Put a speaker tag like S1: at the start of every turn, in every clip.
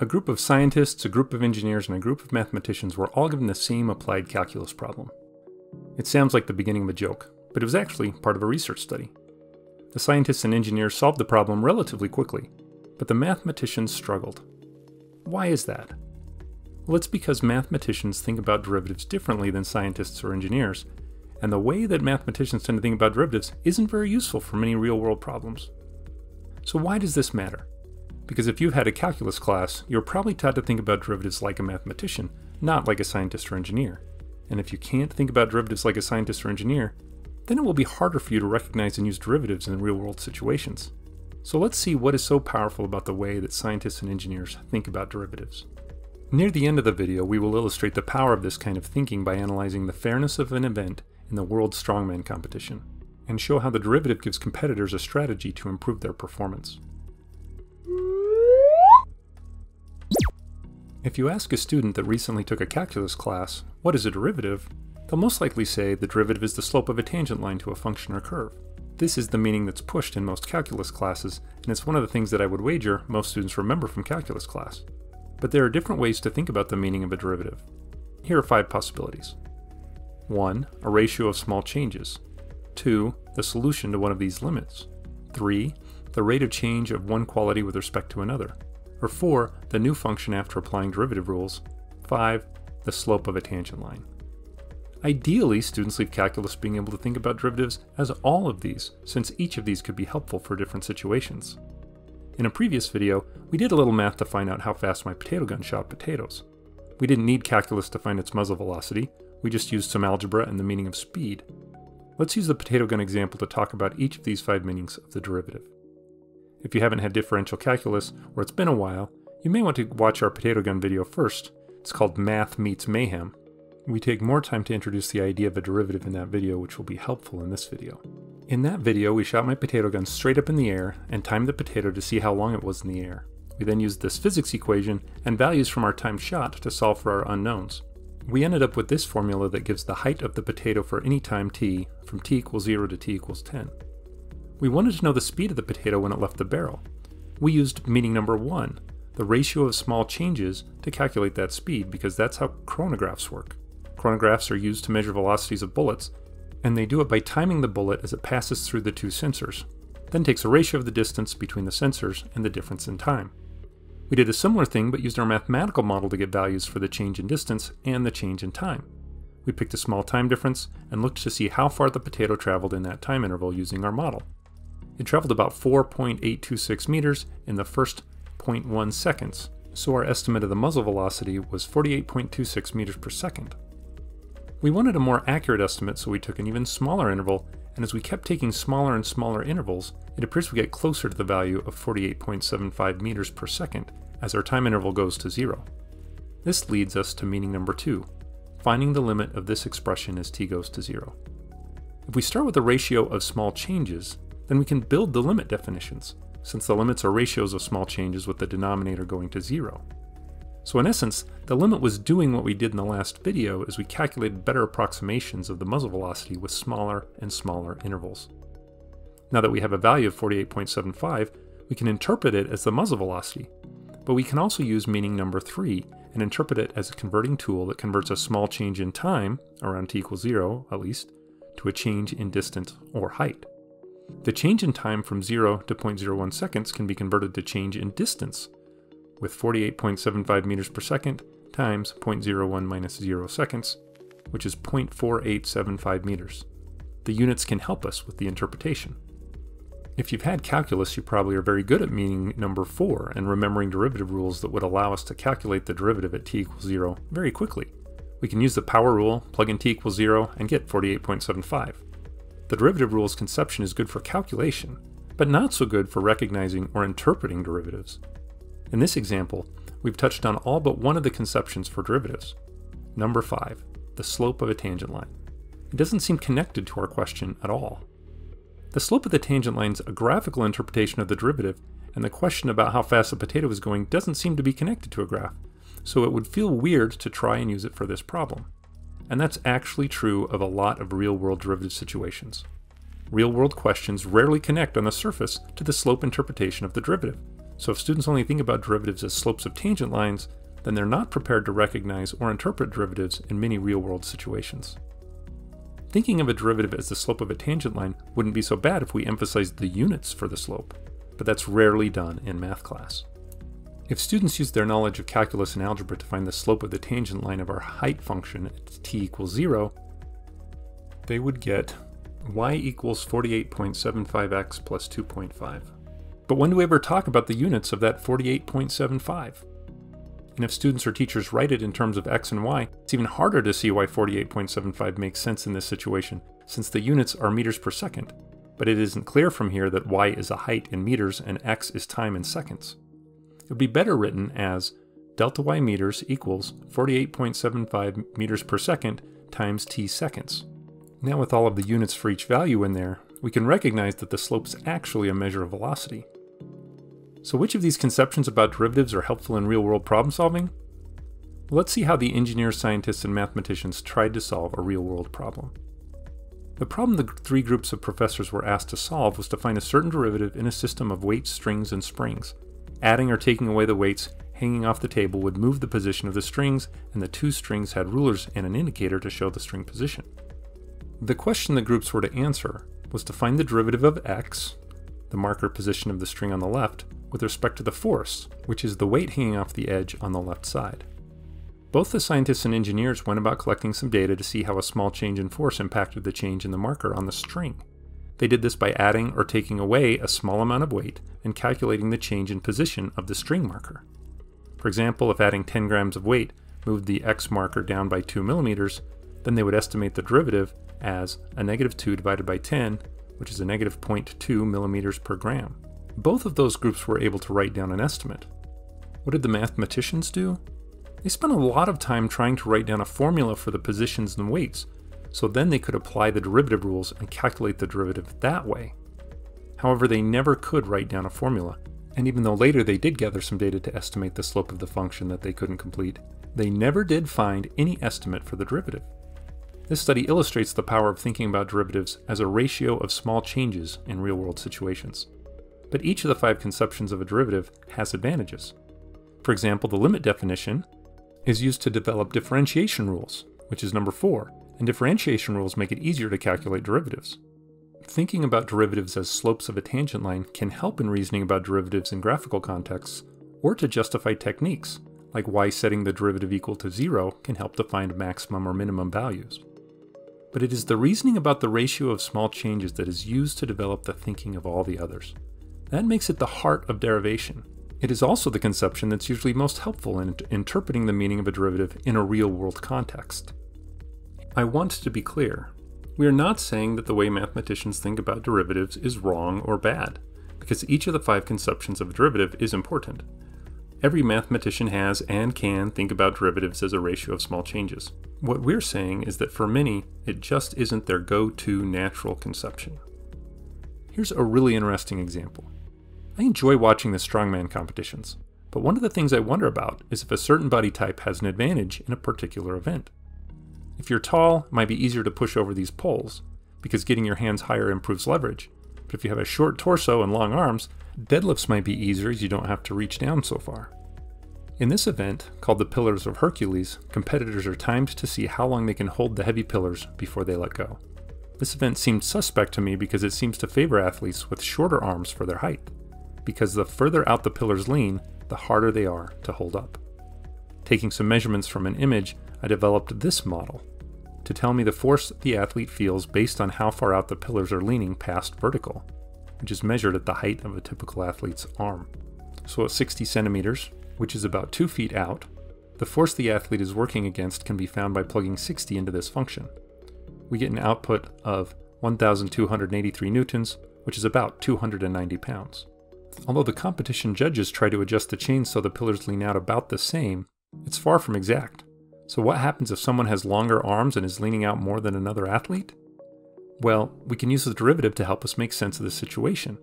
S1: A group of scientists, a group of engineers, and a group of mathematicians were all given the same applied calculus problem. It sounds like the beginning of a joke, but it was actually part of a research study. The scientists and engineers solved the problem relatively quickly, but the mathematicians struggled. Why is that? Well, it's because mathematicians think about derivatives differently than scientists or engineers, and the way that mathematicians tend to think about derivatives isn't very useful for many real world problems. So, why does this matter? Because if you've had a calculus class, you're probably taught to think about derivatives like a mathematician, not like a scientist or engineer. And if you can't think about derivatives like a scientist or engineer, then it will be harder for you to recognize and use derivatives in real world situations. So let's see what is so powerful about the way that scientists and engineers think about derivatives. Near the end of the video, we will illustrate the power of this kind of thinking by analyzing the fairness of an event in the World Strongman competition, and show how the derivative gives competitors a strategy to improve their performance. If you ask a student that recently took a calculus class, what is a derivative, they'll most likely say the derivative is the slope of a tangent line to a function or curve. This is the meaning that's pushed in most calculus classes, and it's one of the things that I would wager most students remember from calculus class. But there are different ways to think about the meaning of a derivative. Here are five possibilities. 1. A ratio of small changes. 2. The solution to one of these limits. 3. The rate of change of one quality with respect to another. Or 4. The new function after applying derivative rules. 5. The slope of a tangent line. Ideally, students leave calculus being able to think about derivatives as all of these, since each of these could be helpful for different situations. In a previous video, we did a little math to find out how fast my potato gun shot potatoes. We didn't need calculus to find its muzzle velocity, we just used some algebra and the meaning of speed. Let's use the potato gun example to talk about each of these five meanings of the derivative. If you haven't had differential calculus, or it's been a while, you may want to watch our potato gun video first. It's called Math Meets Mayhem. We take more time to introduce the idea of a derivative in that video, which will be helpful in this video. In that video, we shot my potato gun straight up in the air and timed the potato to see how long it was in the air. We then used this physics equation and values from our timed shot to solve for our unknowns. We ended up with this formula that gives the height of the potato for any time t from t equals 0 to t equals 10. We wanted to know the speed of the potato when it left the barrel. We used meaning number 1, the ratio of small changes, to calculate that speed because that's how chronographs work. Chronographs are used to measure velocities of bullets, and they do it by timing the bullet as it passes through the two sensors, then takes a ratio of the distance between the sensors and the difference in time. We did a similar thing but used our mathematical model to get values for the change in distance and the change in time. We picked a small time difference and looked to see how far the potato traveled in that time interval using our model. It traveled about 4.826 meters in the first 0.1 seconds, so our estimate of the muzzle velocity was 48.26 meters per second. We wanted a more accurate estimate, so we took an even smaller interval, and as we kept taking smaller and smaller intervals, it appears we get closer to the value of 48.75 meters per second as our time interval goes to zero. This leads us to meaning number two, finding the limit of this expression as t goes to zero. If we start with a ratio of small changes, then we can build the limit definitions, since the limits are ratios of small changes with the denominator going to zero. So in essence, the limit was doing what we did in the last video as we calculated better approximations of the muzzle velocity with smaller and smaller intervals. Now that we have a value of 48.75, we can interpret it as the muzzle velocity, but we can also use meaning number 3 and interpret it as a converting tool that converts a small change in time, around t equals 0 at least, to a change in distance or height. The change in time from 0 to 0.01 seconds can be converted to change in distance, with 48.75 meters per second times 0.01 minus 0 seconds, which is 0.4875 meters. The units can help us with the interpretation. If you've had calculus, you probably are very good at meaning number 4 and remembering derivative rules that would allow us to calculate the derivative at t equals 0 very quickly. We can use the power rule, plug in t equals 0, and get 48.75. The derivative rule's conception is good for calculation, but not so good for recognizing or interpreting derivatives. In this example, we've touched on all but one of the conceptions for derivatives. Number 5, the slope of a tangent line. It doesn't seem connected to our question at all. The slope of the tangent line is a graphical interpretation of the derivative, and the question about how fast a potato is going doesn't seem to be connected to a graph, so it would feel weird to try and use it for this problem. And that's actually true of a lot of real-world derivative situations. Real-world questions rarely connect on the surface to the slope interpretation of the derivative, So if students only think about derivatives as slopes of tangent lines, then they're not prepared to recognize or interpret derivatives in many real-world situations. Thinking of a derivative as the slope of a tangent line wouldn't be so bad if we emphasized the units for the slope, but that's rarely done in math class. If students use their knowledge of calculus and algebra to find the slope of the tangent line of our height function at t equals 0, they would get y equals 48.75x plus 2.5. But when do we ever talk about the units of that 48.75? And if students or teachers write it in terms of x and y, it's even harder to see why 48.75 makes sense in this situation, since the units are meters per second. But it isn't clear from here that y is a height in meters and x is time in seconds. It would be better written as delta y meters equals 48.75 meters per second times t seconds. Now with all of the units for each value in there, we can recognize that the slope is actually a measure of velocity. So which of these conceptions about derivatives are helpful in real-world problem solving? let's see how the engineers, scientists, and mathematicians tried to solve a real-world problem. The problem the three groups of professors were asked to solve was to find a certain derivative in a system of weights, strings, and springs. Adding or taking away the weights hanging off the table would move the position of the strings, and the two strings had rulers and an indicator to show the string position. The question the groups were to answer was to find the derivative of x, the marker position of the string on the left, with respect to the force, which is the weight hanging off the edge on the left side. Both the scientists and engineers went about collecting some data to see how a small change in force impacted the change in the marker on the string. They did this by adding or taking away a small amount of weight and calculating the change in position of the string marker. For example, if adding 10 grams of weight moved the x marker down by 2 millimeters, then they would estimate the derivative as a negative 2 divided by 10, which is a negative 0.2 millimeters per gram. Both of those groups were able to write down an estimate. What did the mathematicians do? They spent a lot of time trying to write down a formula for the positions and weights, so then they could apply the derivative rules and calculate the derivative that way. However, they never could write down a formula, and even though later they did gather some data to estimate the slope of the function that they couldn't complete, they never did find any estimate for the derivative. This study illustrates the power of thinking about derivatives as a ratio of small changes in real-world situations but each of the five conceptions of a derivative has advantages. For example, the limit definition is used to develop differentiation rules, which is number four, and differentiation rules make it easier to calculate derivatives. Thinking about derivatives as slopes of a tangent line can help in reasoning about derivatives in graphical contexts, or to justify techniques, like why setting the derivative equal to zero can help to find maximum or minimum values. But it is the reasoning about the ratio of small changes that is used to develop the thinking of all the others. That makes it the heart of derivation. It is also the conception that's usually most helpful in interpreting the meaning of a derivative in a real world context. I want to be clear. We are not saying that the way mathematicians think about derivatives is wrong or bad, because each of the five conceptions of a derivative is important. Every mathematician has and can think about derivatives as a ratio of small changes. What we're saying is that for many, it just isn't their go to natural conception. Here's a really interesting example. I enjoy watching the strongman competitions, but one of the things I wonder about is if a certain body type has an advantage in a particular event. If you're tall, it might be easier to push over these poles, because getting your hands higher improves leverage. But if you have a short torso and long arms, deadlifts might be easier as you don't have to reach down so far. In this event, called the Pillars of Hercules, competitors are timed to see how long they can hold the heavy pillars before they let go. This event seemed suspect to me because it seems to favor athletes with shorter arms for their height because the further out the pillars lean, the harder they are to hold up. Taking some measurements from an image, I developed this model to tell me the force the athlete feels based on how far out the pillars are leaning past vertical, which is measured at the height of a typical athlete's arm. So at 60 centimeters, which is about 2 feet out, the force the athlete is working against can be found by plugging 60 into this function. We get an output of 1,283 newtons, which is about 290 pounds. Although the competition judges try to adjust the chains so the pillars lean out about the same, it's far from exact. So what happens if someone has longer arms and is leaning out more than another athlete? Well, we can use the derivative to help us make sense of the situation.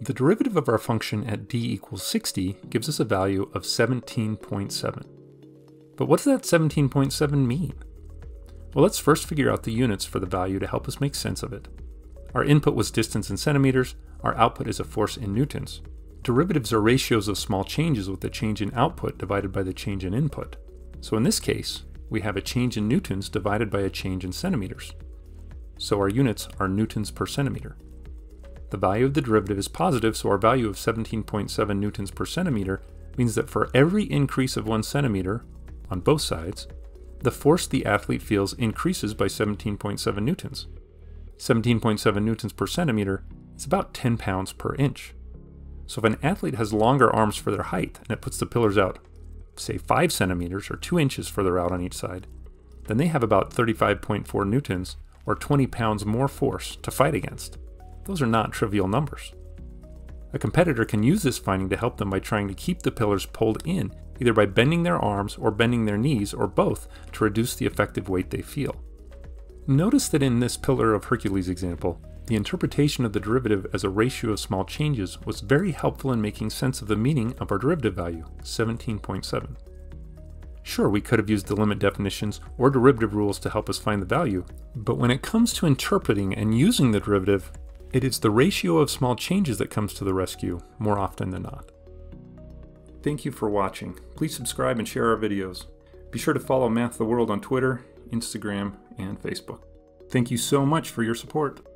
S1: The derivative of our function at d equals 60 gives us a value of 17.7. But what does that 17.7 mean? Well, let's first figure out the units for the value to help us make sense of it. Our input was distance in centimeters, our output is a force in newtons. Derivatives are ratios of small changes with the change in output divided by the change in input. So in this case, we have a change in newtons divided by a change in centimeters. So our units are newtons per centimeter. The value of the derivative is positive, so our value of 17.7 newtons per centimeter means that for every increase of 1 centimeter, on both sides, the force the athlete feels increases by 17.7 newtons. 17.7 newtons per centimeter is about 10 pounds per inch. So if an athlete has longer arms for their height and it puts the pillars out, say 5 centimeters or 2 inches further out on each side, then they have about 35.4 newtons or 20 pounds more force to fight against. Those are not trivial numbers. A competitor can use this finding to help them by trying to keep the pillars pulled in, either by bending their arms or bending their knees or both to reduce the effective weight they feel. Notice that in this Pillar of Hercules example, the interpretation of the derivative as a ratio of small changes was very helpful in making sense of the meaning of our derivative value, 17.7. Sure, we could have used the limit definitions or derivative rules to help us find the value, but when it comes to interpreting and using the derivative, it is the ratio of small changes that comes to the rescue more often than not. Thank you for watching. Please subscribe and share our videos. Be sure to follow Math the World on Twitter, Instagram, and Facebook. Thank you so much for your support.